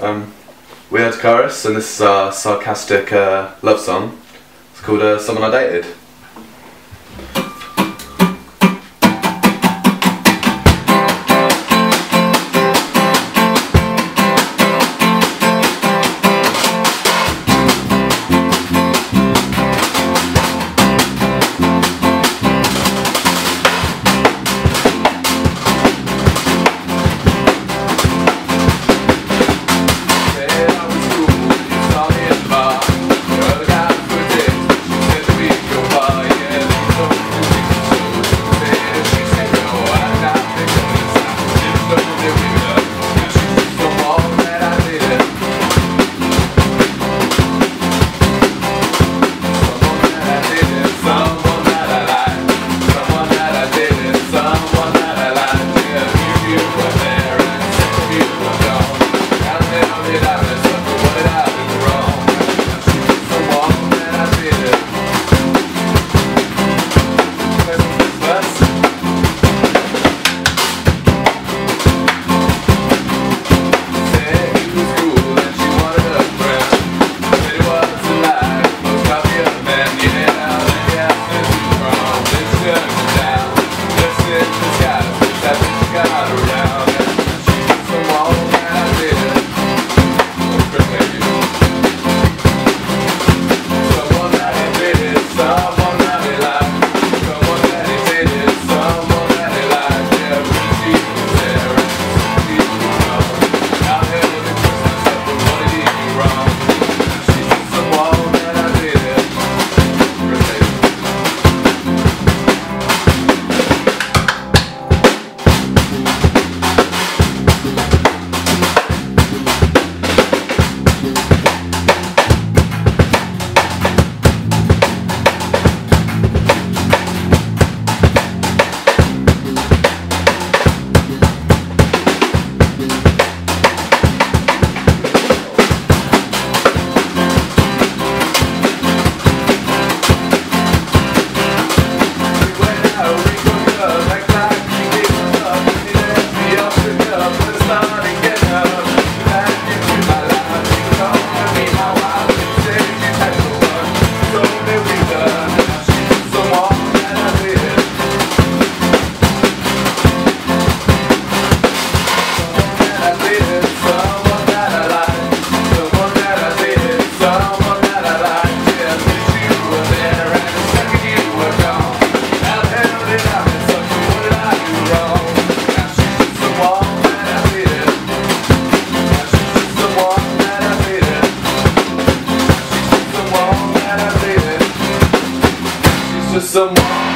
Um, we had chorus, and this is our sarcastic uh, love song. It's called uh, Someone I Dated. Someone